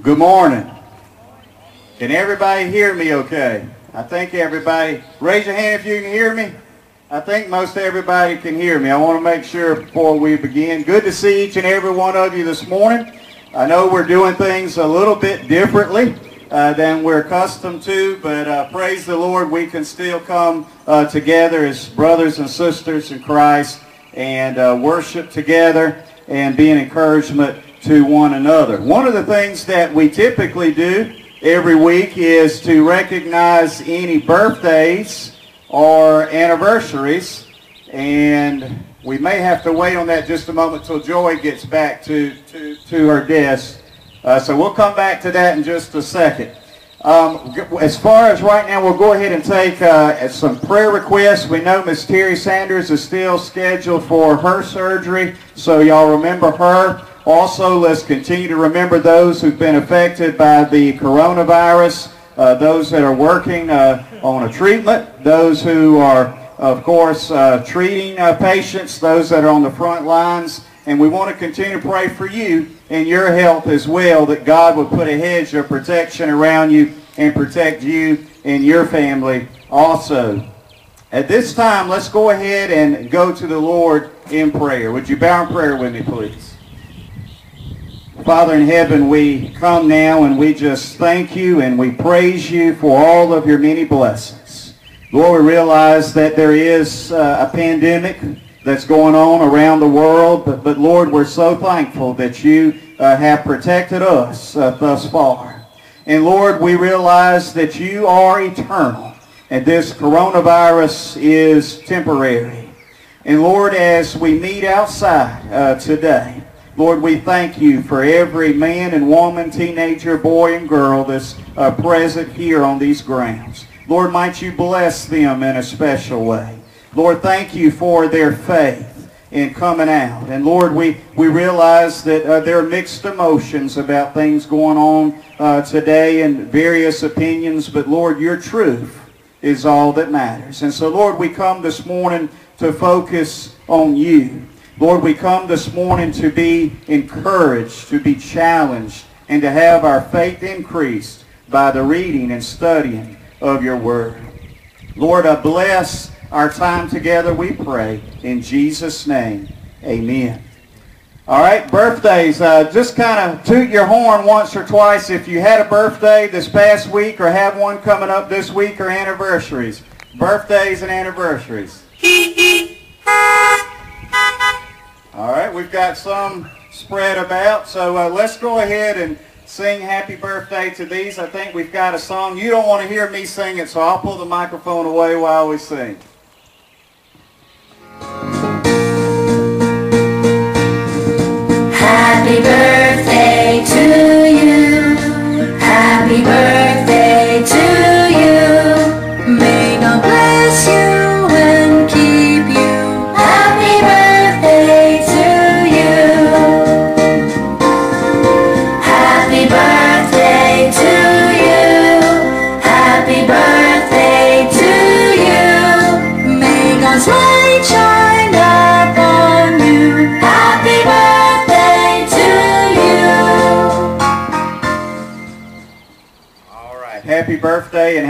Good morning. Can everybody hear me okay? I think everybody, raise your hand if you can hear me. I think most everybody can hear me. I want to make sure before we begin. Good to see each and every one of you this morning. I know we're doing things a little bit differently uh, than we're accustomed to, but uh, praise the Lord, we can still come uh, together as brothers and sisters in Christ and uh, worship together and be an encouragement to one another. One of the things that we typically do every week is to recognize any birthdays or anniversaries. And we may have to wait on that just a moment till Joy gets back to, to, to her desk. Uh, so we'll come back to that in just a second. Um, as far as right now, we'll go ahead and take uh, some prayer requests. We know Miss Terry Sanders is still scheduled for her surgery, so y'all remember her. Also, let's continue to remember those who've been affected by the coronavirus, uh, those that are working uh, on a treatment, those who are, of course, uh, treating uh, patients, those that are on the front lines. And we want to continue to pray for you and your health as well, that God would put a hedge of protection around you and protect you and your family also. At this time, let's go ahead and go to the Lord in prayer. Would you bow in prayer with me, please? Father in heaven, we come now and we just thank you and we praise you for all of your many blessings. Lord, we realize that there is uh, a pandemic that's going on around the world, but, but Lord, we're so thankful that you uh, have protected us uh, thus far. And Lord, we realize that you are eternal and this coronavirus is temporary. And Lord, as we meet outside uh, today, Lord, we thank you for every man and woman, teenager, boy and girl that's uh, present here on these grounds. Lord, might you bless them in a special way. Lord, thank you for their faith in coming out. And Lord, we, we realize that uh, there are mixed emotions about things going on uh, today and various opinions, but Lord, your truth is all that matters. And so, Lord, we come this morning to focus on you. Lord, we come this morning to be encouraged, to be challenged, and to have our faith increased by the reading and studying of your word. Lord, I bless our time together, we pray. In Jesus' name, amen. All right, birthdays. Uh, just kind of toot your horn once or twice if you had a birthday this past week or have one coming up this week or anniversaries. Birthdays and anniversaries. All right, we've got some spread about, so uh, let's go ahead and sing happy birthday to these. I think we've got a song. You don't want to hear me sing it, so I'll pull the microphone away while we sing.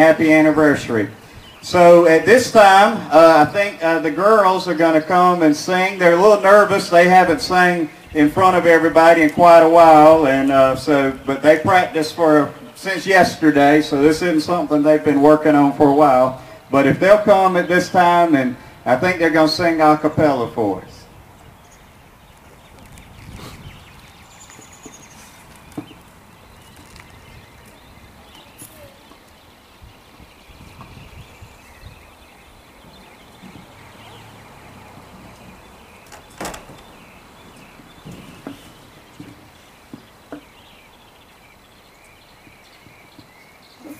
Happy anniversary. So at this time, uh, I think uh, the girls are going to come and sing. They're a little nervous. They haven't sang in front of everybody in quite a while, and uh, so but they practiced for since yesterday. So this isn't something they've been working on for a while. But if they'll come at this time, and I think they're going to sing a cappella for us.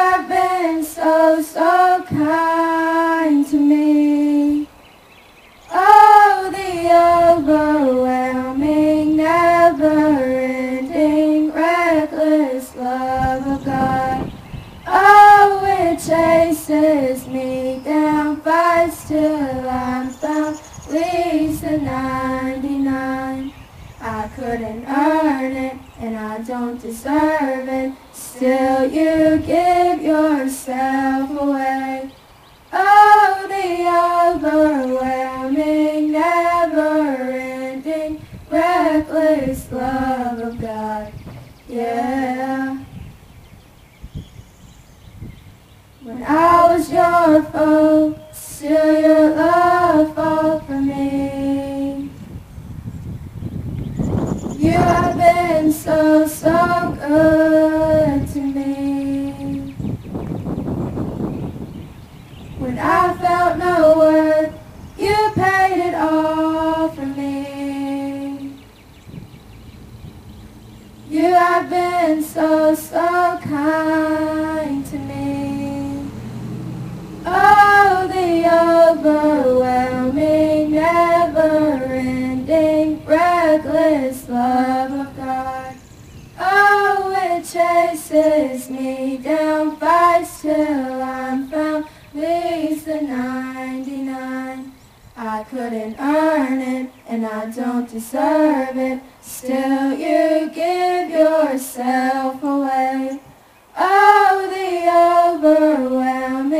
have been so, so kind to me. Oh, the overwhelming, never-ending, reckless love of God. Oh, it chases me down, fights till I'm found, leaves the 99. I couldn't earn it, and I don't deserve it. Still, you give yourself away. Oh, the overwhelming, never-ending, reckless love of God. Yeah. When I was your foe, still your love fought for me. You have been so, so good I felt no worth, you paid it all for me. You have been so, so kind to me. Oh, the overwhelming, never-ending, reckless love of God. Oh, it chases me down, fights till I'm found, the 99. I couldn't earn it, and I don't deserve it. Still, you give yourself away. Oh, the overwhelming,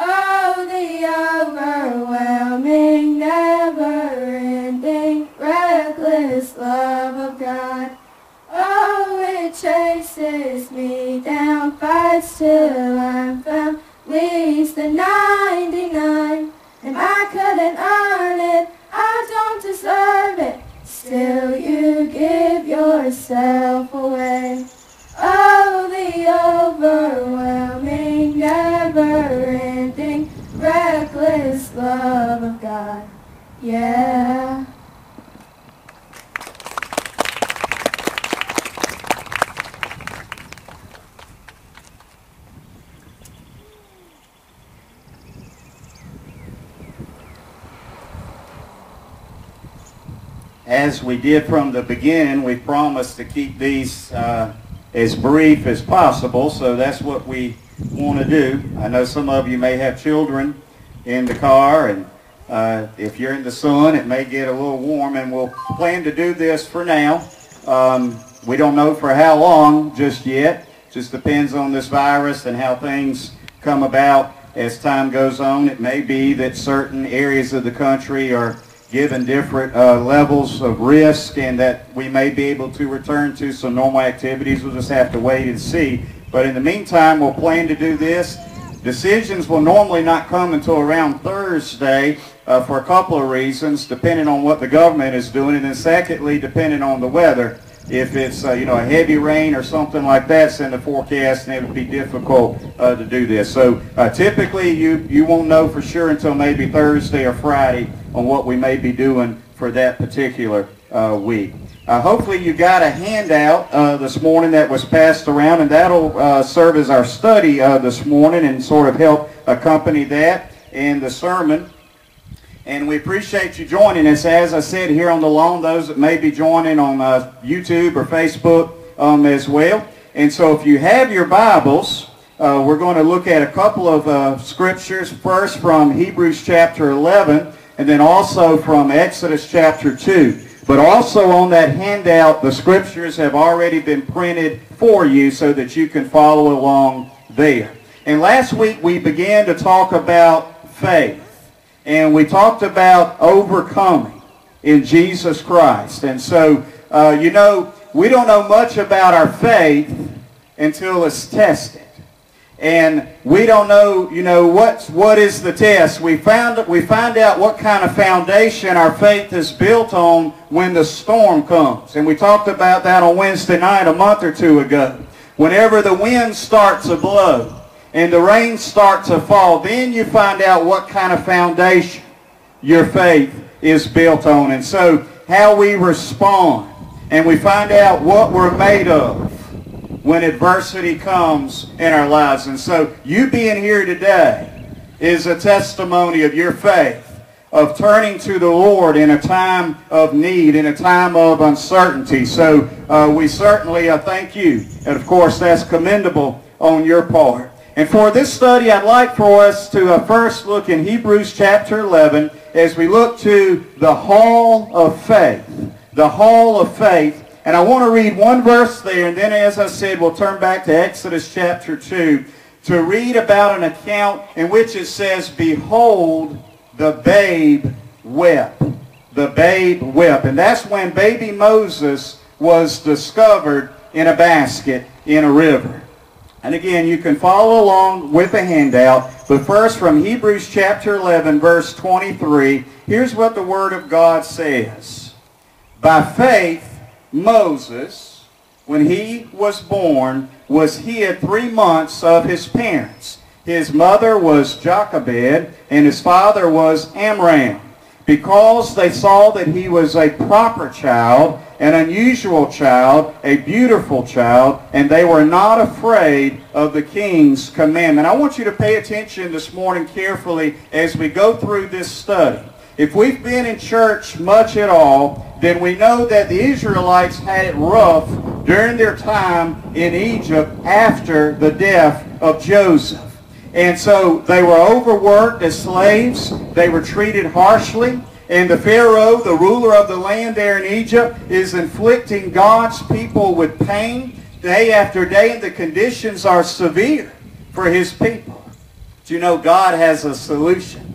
Oh, the overwhelming, never-ending, reckless love of God. Oh, it chases me down, fights till I'm found, leaves the 99. And I couldn't earn it, I don't deserve it. Still, you give yourself away. Yeah. As we did from the beginning, we promised to keep these uh, as brief as possible, so that's what we want to do. I know some of you may have children in the car, and uh, if you're in the sun, it may get a little warm, and we'll plan to do this for now. Um, we don't know for how long just yet. Just depends on this virus and how things come about as time goes on. It may be that certain areas of the country are given different uh, levels of risk and that we may be able to return to some normal activities. We'll just have to wait and see. But in the meantime, we'll plan to do this. Decisions will normally not come until around Thursday uh, for a couple of reasons, depending on what the government is doing, and then secondly, depending on the weather. If it's uh, you know a heavy rain or something like that's in the forecast, then it would be difficult uh, to do this. So uh, typically, you you won't know for sure until maybe Thursday or Friday on what we may be doing for that particular uh, week. Uh, hopefully you got a handout uh, this morning that was passed around, and that'll uh, serve as our study uh, this morning and sort of help accompany that and the sermon. And we appreciate you joining us, as I said, here on the lawn, those that may be joining on uh, YouTube or Facebook um, as well. And so if you have your Bibles, uh, we're going to look at a couple of scriptures, first from Hebrews chapter 11, and then also from Exodus chapter 2. But also on that handout, the scriptures have already been printed for you so that you can follow along there. And last week we began to talk about faith. And we talked about overcoming in Jesus Christ. And so, uh, you know, we don't know much about our faith until it's tested. And we don't know, you know, what's, what is the test. We, found, we find out what kind of foundation our faith is built on when the storm comes. And we talked about that on Wednesday night a month or two ago. Whenever the wind starts to blow and the rain starts to fall, then you find out what kind of foundation your faith is built on. And so how we respond. And we find out what we're made of when adversity comes in our lives. And so you being here today is a testimony of your faith, of turning to the Lord in a time of need, in a time of uncertainty. So uh, we certainly uh, thank you. And of course, that's commendable on your part. And for this study, I'd like for us to uh, first look in Hebrews chapter 11 as we look to the hall of faith. The hall of faith and I want to read one verse there, and then as I said, we'll turn back to Exodus chapter 2 to read about an account in which it says, Behold, the babe wept. The babe wept. And that's when baby Moses was discovered in a basket in a river. And again, you can follow along with a handout. But first from Hebrews chapter 11, verse 23, here's what the Word of God says. By faith, Moses, when he was born, was hid three months of his parents. His mother was Jochebed, and his father was Amram, because they saw that he was a proper child, an unusual child, a beautiful child, and they were not afraid of the king's commandment. I want you to pay attention this morning carefully as we go through this study. If we've been in church much at all, then we know that the Israelites had it rough during their time in Egypt after the death of Joseph. And so they were overworked as slaves. They were treated harshly. And the Pharaoh, the ruler of the land there in Egypt, is inflicting God's people with pain day after day, and the conditions are severe for his people. Do you know God has a solution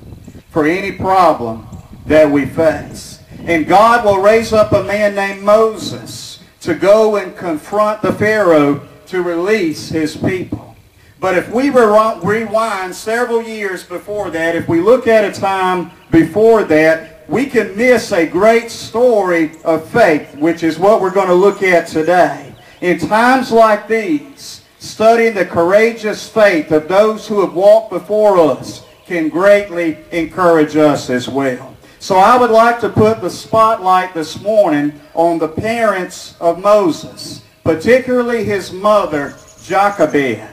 for any problem that we face. And God will raise up a man named Moses to go and confront the Pharaoh to release his people. But if we rewind several years before that, if we look at a time before that, we can miss a great story of faith, which is what we're going to look at today. In times like these, studying the courageous faith of those who have walked before us can greatly encourage us as well. So I would like to put the spotlight this morning on the parents of Moses, particularly his mother, Jochebed.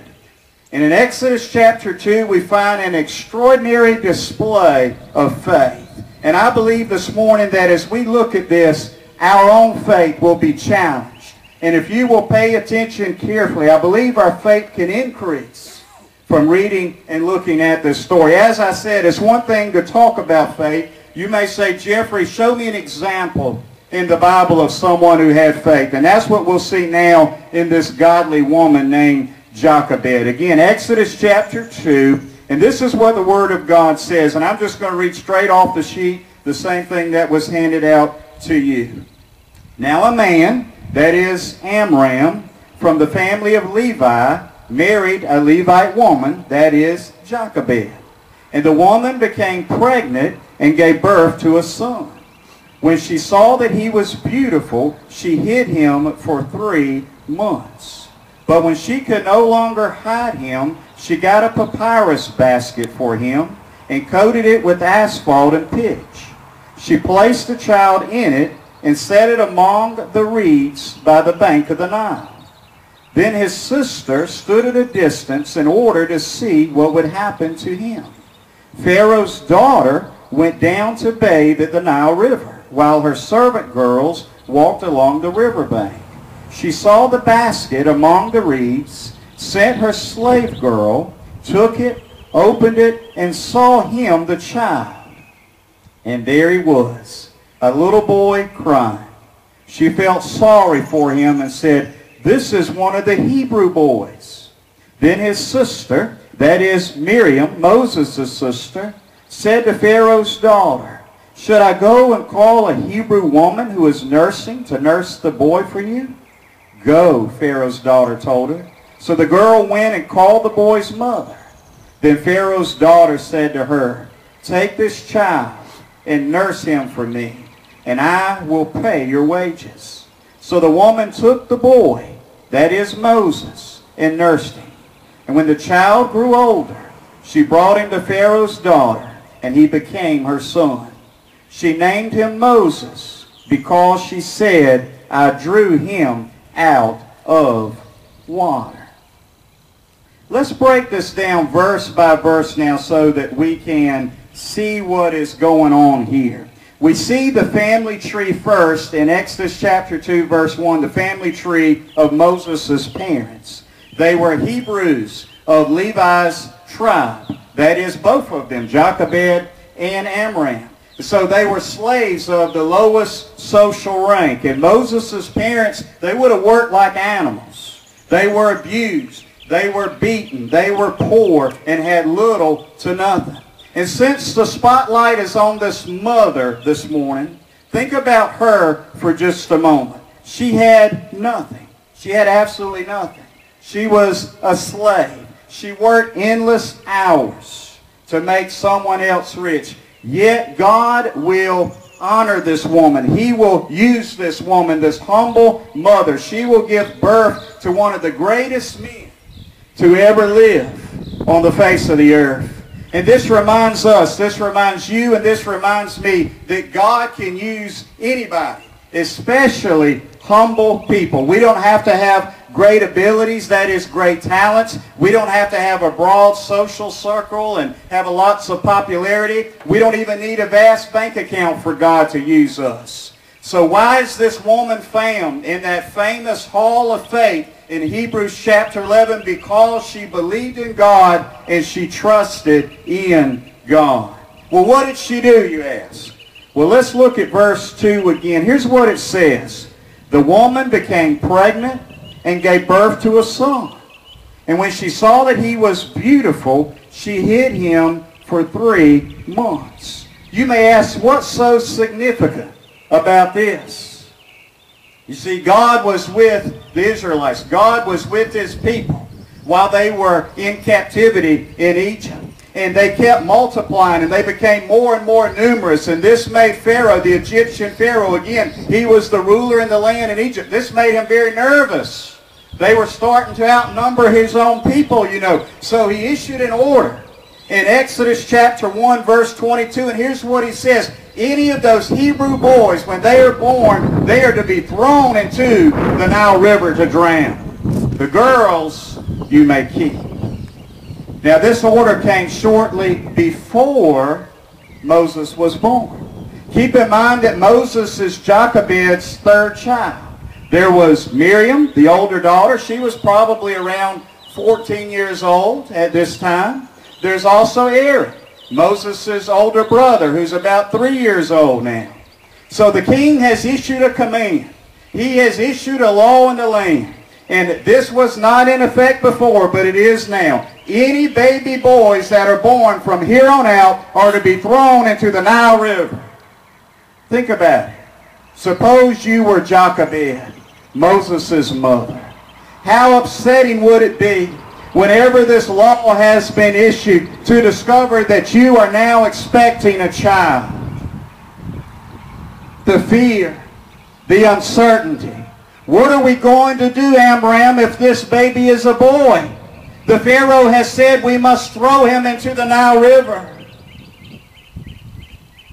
And in Exodus chapter 2, we find an extraordinary display of faith. And I believe this morning that as we look at this, our own faith will be challenged. And if you will pay attention carefully, I believe our faith can increase from reading and looking at this story. As I said, it's one thing to talk about faith, you may say, Jeffrey, show me an example in the Bible of someone who had faith. And that's what we'll see now in this godly woman named Jochebed. Again, Exodus chapter 2. And this is what the Word of God says. And I'm just going to read straight off the sheet the same thing that was handed out to you. Now a man, that is Amram, from the family of Levi, married a Levite woman, that is Jochebed. And the woman became pregnant and gave birth to a son. When she saw that he was beautiful, she hid him for three months. But when she could no longer hide him, she got a papyrus basket for him and coated it with asphalt and pitch. She placed the child in it and set it among the reeds by the bank of the Nile. Then his sister stood at a distance in order to see what would happen to him. Pharaoh's daughter went down to bathe at the Nile River, while her servant girls walked along the riverbank. She saw the basket among the reeds, sent her slave girl, took it, opened it, and saw him, the child. And there he was, a little boy crying. She felt sorry for him and said, This is one of the Hebrew boys. Then his sister that is Miriam, Moses' sister, said to Pharaoh's daughter, Should I go and call a Hebrew woman who is nursing to nurse the boy for you? Go, Pharaoh's daughter told her. So the girl went and called the boy's mother. Then Pharaoh's daughter said to her, Take this child and nurse him for me, and I will pay your wages. So the woman took the boy, that is Moses, and nursed him. And when the child grew older, she brought him to Pharaoh's daughter, and he became her son. She named him Moses, because she said, I drew him out of water. Let's break this down verse by verse now so that we can see what is going on here. We see the family tree first in Exodus chapter 2 verse 1, the family tree of Moses' parents. They were Hebrews of Levi's tribe. That is both of them, Jochebed and Amram. So they were slaves of the lowest social rank. And Moses' parents, they would have worked like animals. They were abused. They were beaten. They were poor and had little to nothing. And since the spotlight is on this mother this morning, think about her for just a moment. She had nothing. She had absolutely nothing. She was a slave. She worked endless hours to make someone else rich. Yet God will honor this woman. He will use this woman, this humble mother. She will give birth to one of the greatest men to ever live on the face of the earth. And this reminds us, this reminds you, and this reminds me that God can use anybody, especially humble people. We don't have to have great abilities, that is great talents. We don't have to have a broad social circle and have a lots of popularity. We don't even need a vast bank account for God to use us. So why is this woman found in that famous hall of faith in Hebrews chapter 11 because she believed in God and she trusted in God. Well, what did she do, you ask? Well, let's look at verse 2 again. Here's what it says. The woman became pregnant and gave birth to a son. And when she saw that he was beautiful, she hid him for three months. You may ask, what's so significant about this? You see, God was with the Israelites. God was with his people while they were in captivity in Egypt. And they kept multiplying and they became more and more numerous. And this made Pharaoh, the Egyptian Pharaoh, again, he was the ruler in the land in Egypt. This made him very nervous. They were starting to outnumber his own people, you know. So he issued an order in Exodus chapter 1, verse 22. And here's what he says any of those Hebrew boys, when they are born, they are to be thrown into the Nile River to drown. The girls you may keep. Now this order came shortly before Moses was born. Keep in mind that Moses is Jochebed's third child. There was Miriam, the older daughter. She was probably around 14 years old at this time. There's also Aaron. Moses' older brother, who's about three years old now. So the king has issued a command. He has issued a law in the land. And this was not in effect before, but it is now. Any baby boys that are born from here on out are to be thrown into the Nile River. Think about it. Suppose you were Jochebed, Moses' mother. How upsetting would it be whenever this law has been issued to discover that you are now expecting a child. The fear, the uncertainty. What are we going to do, Amram, if this baby is a boy? The Pharaoh has said we must throw him into the Nile River.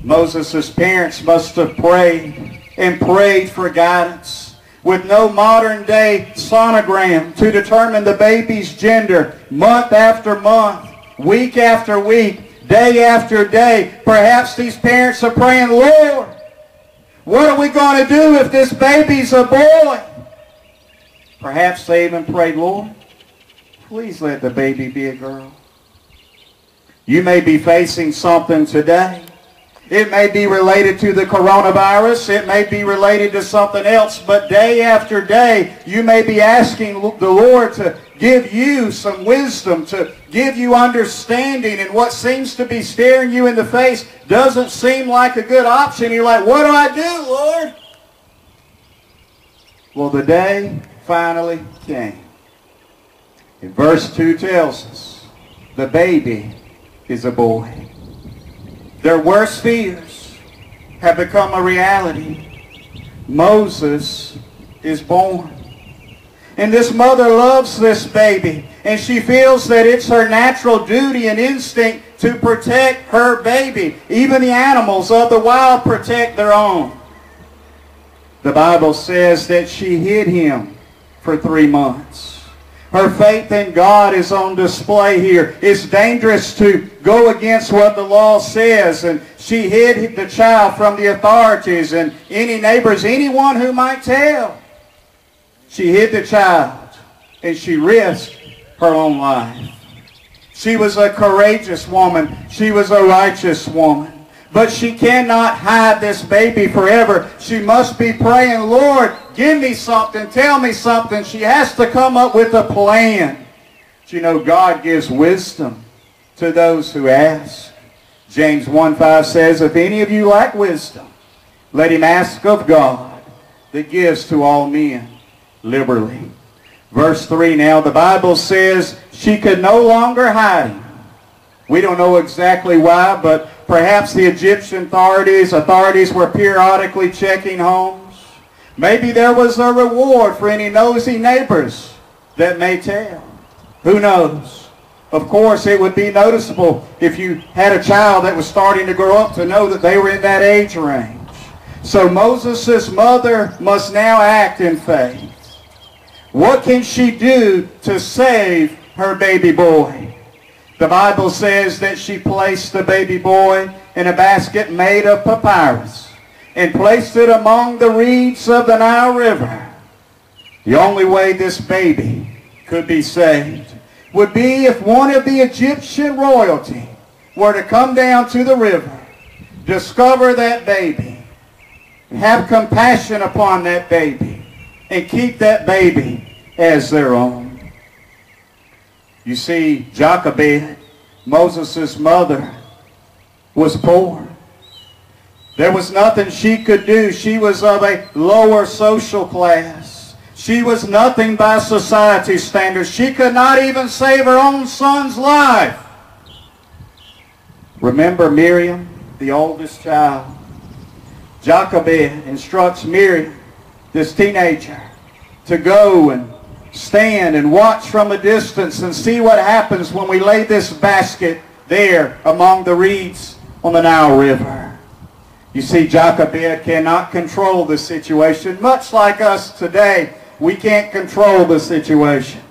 Moses' parents must have prayed and prayed for guidance with no modern day sonogram to determine the baby's gender month after month, week after week, day after day. Perhaps these parents are praying, Lord, what are we going to do if this baby's a boy? Perhaps they even prayed, Lord, please let the baby be a girl. You may be facing something today it may be related to the coronavirus. It may be related to something else. But day after day, you may be asking the Lord to give you some wisdom, to give you understanding, and what seems to be staring you in the face doesn't seem like a good option. You're like, what do I do, Lord? Well, the day finally came. And verse 2 tells us, the baby is a boy. Their worst fears have become a reality. Moses is born. And this mother loves this baby. And she feels that it's her natural duty and instinct to protect her baby. Even the animals of the wild protect their own. The Bible says that she hid him for three months. Her faith in God is on display here. It's dangerous to go against what the law says. And she hid the child from the authorities and any neighbors, anyone who might tell. She hid the child and she risked her own life. She was a courageous woman. She was a righteous woman. But she cannot hide this baby forever. She must be praying, Lord, give me something, tell me something. She has to come up with a plan. But you know, God gives wisdom to those who ask. James 1.5 says, If any of you lack wisdom, let him ask of God that gives to all men liberally. Verse 3 now, the Bible says she could no longer hide him. We don't know exactly why, but perhaps the Egyptian authorities, authorities were periodically checking homes. Maybe there was a reward for any nosy neighbors that may tell. Who knows? Of course, it would be noticeable if you had a child that was starting to grow up to know that they were in that age range. So Moses' mother must now act in faith. What can she do to save her baby boy? The Bible says that she placed the baby boy in a basket made of papyrus and placed it among the reeds of the Nile River. The only way this baby could be saved would be if one of the Egyptian royalty were to come down to the river, discover that baby, have compassion upon that baby, and keep that baby as their own. You see, Jochebed, Moses' mother, was poor. There was nothing she could do. She was of a lower social class. She was nothing by society standards. She could not even save her own son's life. Remember Miriam, the oldest child. Jochebed instructs Miriam, this teenager, to go and stand and watch from a distance and see what happens when we lay this basket there among the reeds on the Nile River. You see, Jochebed cannot control the situation, much like us today. We can't control the situation.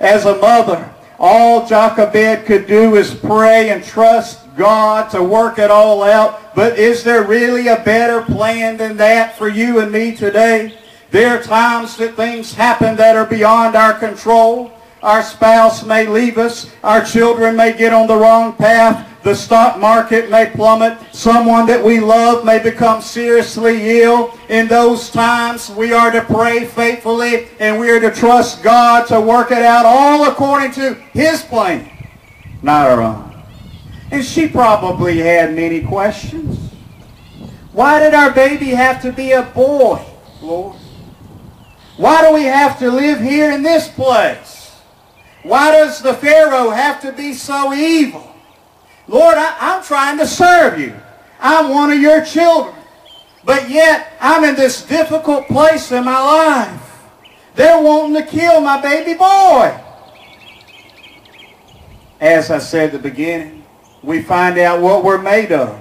As a mother, all Jochebed could do is pray and trust God to work it all out. But is there really a better plan than that for you and me today? There are times that things happen that are beyond our control. Our spouse may leave us. Our children may get on the wrong path. The stock market may plummet. Someone that we love may become seriously ill. In those times, we are to pray faithfully and we are to trust God to work it out all according to His plan, not our own. And she probably had many questions. Why did our baby have to be a boy, Lord? Why do we have to live here in this place? Why does the Pharaoh have to be so evil? Lord, I, I'm trying to serve you. I'm one of your children. But yet, I'm in this difficult place in my life. They're wanting to kill my baby boy. As I said at the beginning, we find out what we're made of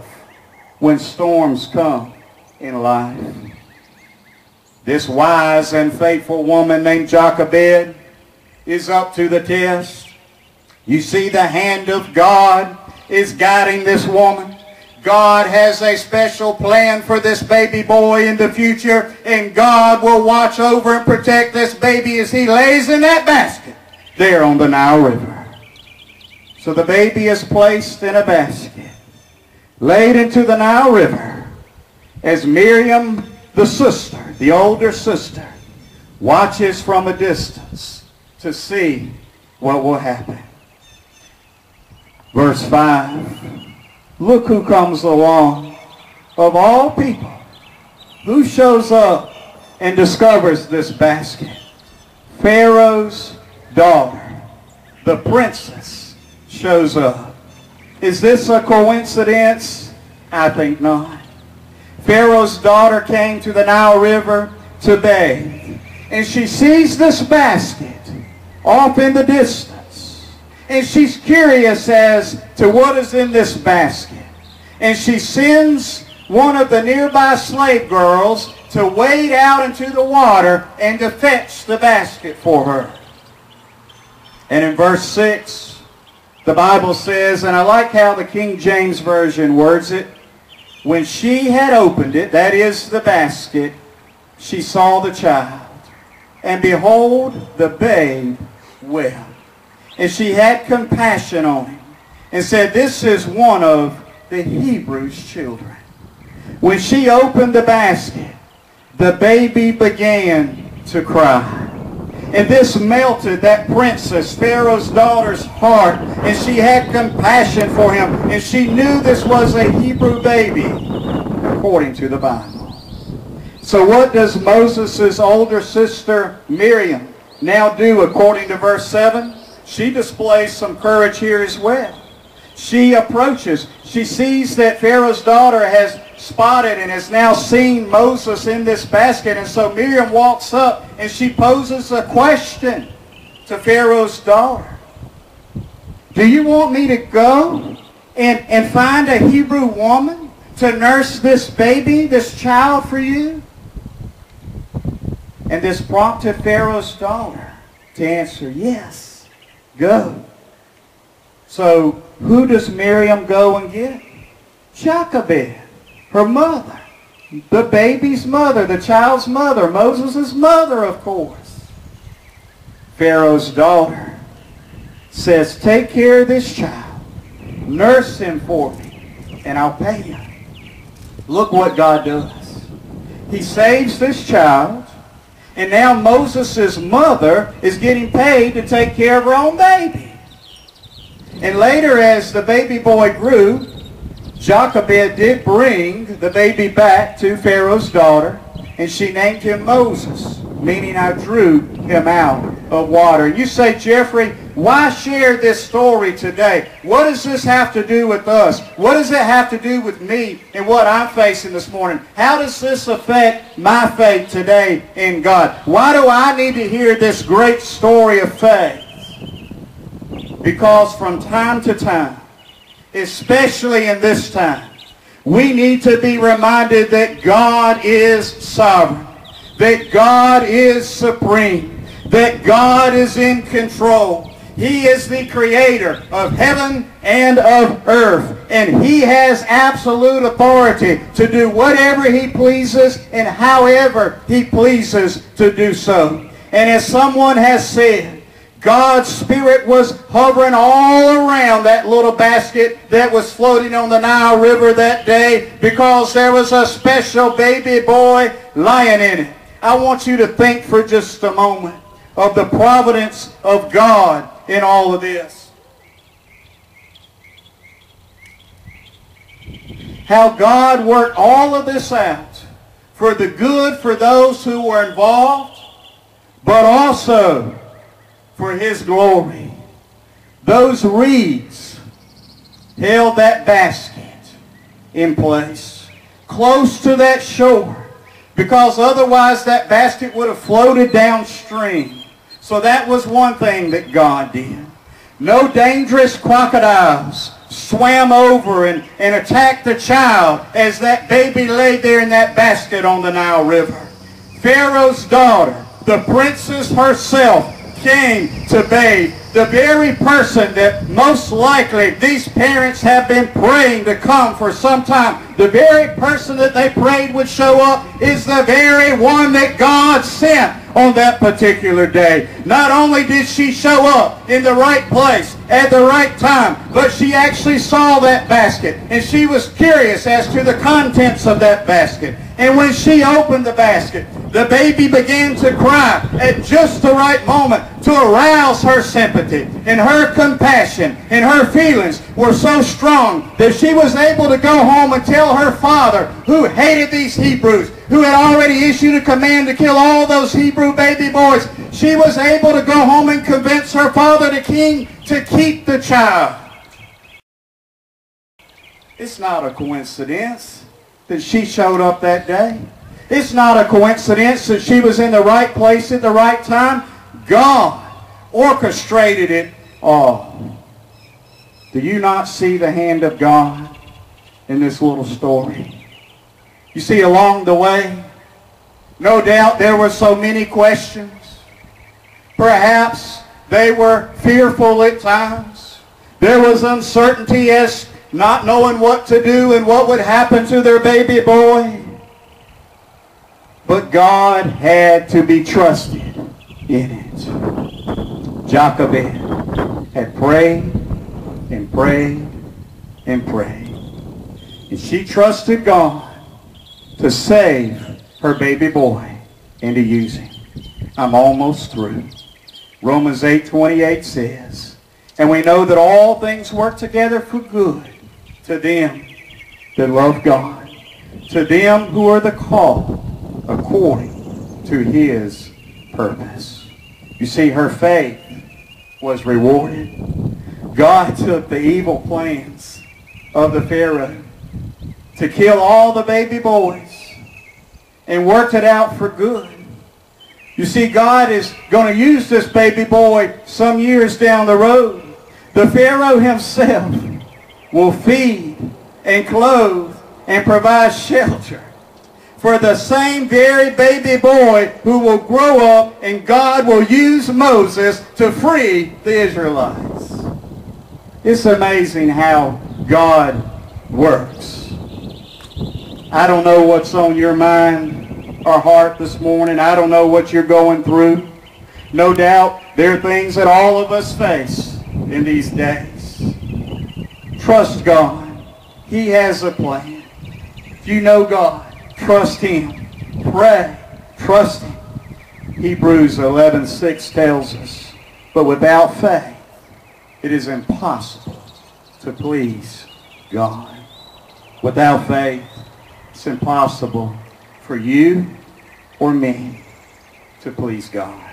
when storms come in life. This wise and faithful woman named Jochebed is up to the test. You see the hand of God is guiding this woman. God has a special plan for this baby boy in the future, and God will watch over and protect this baby as he lays in that basket there on the Nile River. So the baby is placed in a basket, laid into the Nile River, as Miriam, the sister, the older sister, watches from a distance to see what will happen. Verse 5. Look who comes along. Of all people, who shows up and discovers this basket? Pharaoh's daughter, the princess, shows up. Is this a coincidence? I think not. Pharaoh's daughter came to the Nile River to bathe. And she sees this basket off in the distance. And she's curious as to what is in this basket. And she sends one of the nearby slave girls to wade out into the water and to fetch the basket for her. And in verse 6, the Bible says, and I like how the King James Version words it, when she had opened it, that is the basket, she saw the child. And behold, the babe wept. And she had compassion on him and said, This is one of the Hebrews' children. When she opened the basket, the baby began to cry. And this melted that princess, Pharaoh's daughter's heart. And she had compassion for him. And she knew this was a Hebrew baby, according to the Bible. So what does Moses' older sister, Miriam, now do according to verse 7? She displays some courage here as well. She approaches. She sees that Pharaoh's daughter has spotted and has now seen Moses in this basket. And so Miriam walks up and she poses a question to Pharaoh's daughter. Do you want me to go and, and find a Hebrew woman to nurse this baby, this child for you? And this prompted Pharaoh's daughter to answer, yes, go. So who does Miriam go and get? Jochebed, her mother. The baby's mother, the child's mother, Moses' mother, of course. Pharaoh's daughter says, take care of this child. Nurse him for me, and I'll pay you. Look what God does. He saves this child, and now Moses' mother is getting paid to take care of her own baby. And later, as the baby boy grew, Jochebed did bring the baby back to Pharaoh's daughter, and she named him Moses, meaning I drew him out of water. And you say, Jeffrey, why share this story today? What does this have to do with us? What does it have to do with me and what I'm facing this morning? How does this affect my faith today in God? Why do I need to hear this great story of faith? Because from time to time, especially in this time, we need to be reminded that God is sovereign, that God is supreme, that God is in control. He is the creator of heaven and of earth. And he has absolute authority to do whatever he pleases and however he pleases to do so. And as someone has said, God's Spirit was hovering all around that little basket that was floating on the Nile River that day because there was a special baby boy lying in it. I want you to think for just a moment of the providence of God in all of this. How God worked all of this out for the good for those who were involved, but also for his glory. Those reeds held that basket in place close to that shore because otherwise that basket would have floated downstream. So that was one thing that God did. No dangerous crocodiles swam over and, and attacked the child as that baby lay there in that basket on the Nile River. Pharaoh's daughter, the princess herself, came to bathe. The very person that most likely these parents have been praying to come for some time, the very person that they prayed would show up is the very one that God sent on that particular day. Not only did she show up in the right place at the right time, but she actually saw that basket and she was curious as to the contents of that basket. And when she opened the basket, the baby began to cry at just the right moment to arouse her sympathy and her compassion and her feelings were so strong that she was able to go home and tell her father who hated these Hebrews, who had already issued a command to kill all those Hebrew baby boys, she was able to go home and convince her father, the king, to keep the child. It's not a coincidence that she showed up that day. It's not a coincidence that she was in the right place at the right time. God orchestrated it all. Do you not see the hand of God in this little story? You see, along the way, no doubt there were so many questions. Perhaps they were fearful at times. There was uncertainty as not knowing what to do and what would happen to their baby boy. But God had to be trusted in it. Jochebed had prayed and prayed and prayed. And she trusted God to save her baby boy and to use him. I'm almost through. Romans 8:28 says, And we know that all things work together for good to them that love God, to them who are the called according to his purpose. You see, her faith was rewarded. God took the evil plans of the Pharaoh to kill all the baby boys and worked it out for good. You see, God is going to use this baby boy some years down the road. The Pharaoh himself will feed and clothe and provide shelter for the same very baby boy who will grow up and God will use Moses to free the Israelites. It's amazing how God works. I don't know what's on your mind or heart this morning. I don't know what you're going through. No doubt there are things that all of us face in these days. Trust God. He has a plan. If you know God, Trust Him. Pray. Trust Him. Hebrews 11:6 tells us, but without faith it is impossible to please God. Without faith, it's impossible for you or me to please God.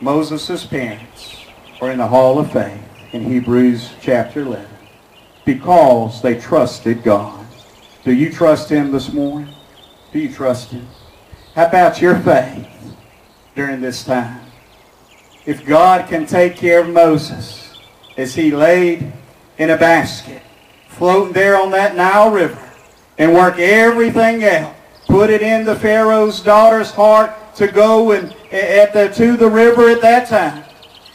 Moses' parents are in the hall of faith in Hebrews chapter 11 because they trusted God. Do you trust him this morning? Do you trust him? How about your faith during this time? If God can take care of Moses as he laid in a basket, floating there on that Nile River, and work everything out, put it in the Pharaoh's daughter's heart to go and at the, to the river at that time,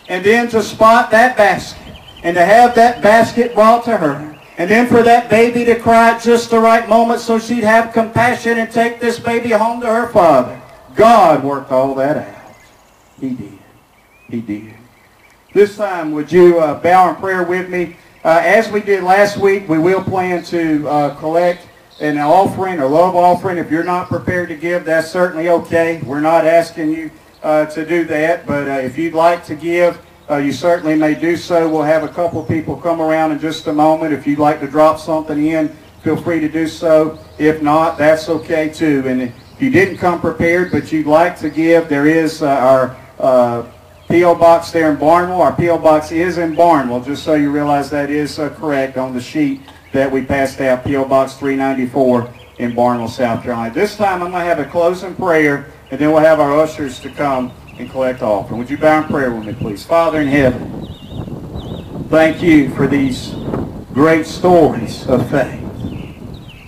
and then to spot that basket, and to have that basket brought to her, and then for that baby to cry at just the right moment so she'd have compassion and take this baby home to her father. God worked all that out. He did. He did. This time, would you uh, bow in prayer with me? Uh, as we did last week, we will plan to uh, collect an offering, a love offering. If you're not prepared to give, that's certainly okay. We're not asking you uh, to do that, but uh, if you'd like to give, uh, you certainly may do so. We'll have a couple people come around in just a moment. If you'd like to drop something in, feel free to do so. If not, that's okay too. And if you didn't come prepared, but you'd like to give, there is uh, our uh, P.O. Box there in Barnwell. Our P.O. Box is in Barnwell, just so you realize that is uh, correct on the sheet that we passed out, P.O. Box 394 in Barnwell, South Carolina. This time I'm going to have a closing prayer, and then we'll have our ushers to come and collect offering. Would you bow in prayer with me, please? Father in heaven, thank you for these great stories of faith.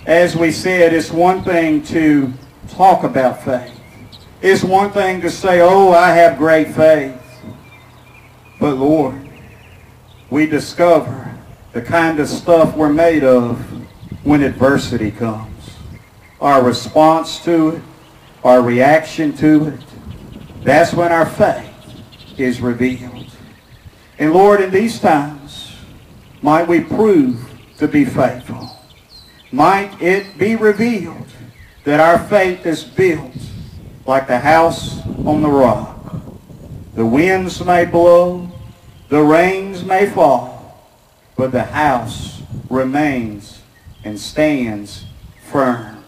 As we said, it's one thing to talk about faith. It's one thing to say, oh, I have great faith. But Lord, we discover the kind of stuff we're made of when adversity comes. Our response to it, our reaction to it, that's when our faith is revealed. And Lord, in these times, might we prove to be faithful. Might it be revealed that our faith is built like the house on the rock. The winds may blow, the rains may fall, but the house remains and stands firm.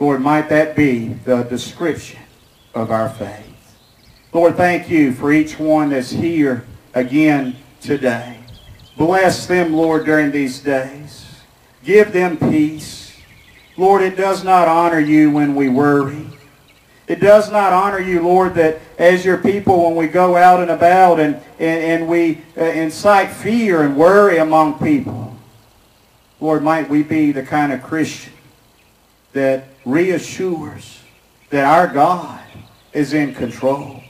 Lord, might that be the description of our faith. Lord, thank you for each one that's here again today. Bless them, Lord, during these days. Give them peace. Lord, it does not honor you when we worry. It does not honor you, Lord, that as your people, when we go out and about and, and, and we uh, incite fear and worry among people, Lord, might we be the kind of Christian that reassures that our God is in control.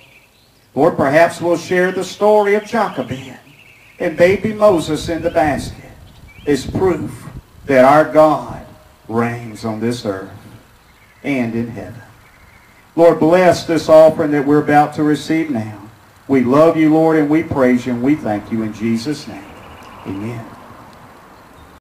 Lord, perhaps we'll share the story of Jochebed and baby Moses in the basket is proof that our God reigns on this earth and in heaven. Lord, bless this offering that we're about to receive now. We love you, Lord, and we praise you, and we thank you in Jesus' name. Amen.